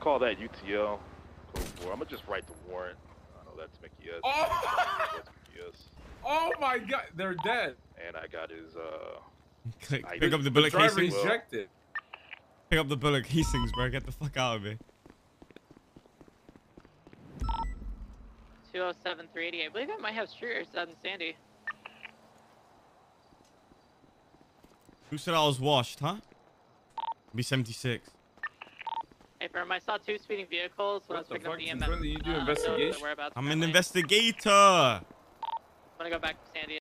call that UTL. Code 4. I'm gonna just write the warrant. I know that's Mickey S. Oh! Mickey S. oh my god, they're dead. And I got his, uh... Click, I pick up the bullet the casings. Rejected. Pick up the bullet casings, bro. Get the fuck out of me. 207-380. I believe I might have shooters on Sandy. Who said I was washed, huh? B76 room. I saw two speeding vehicles when what uh, I was picking fuck? up the EMS. You do uh. I'm an investigator. I'm gonna go back to San Diego.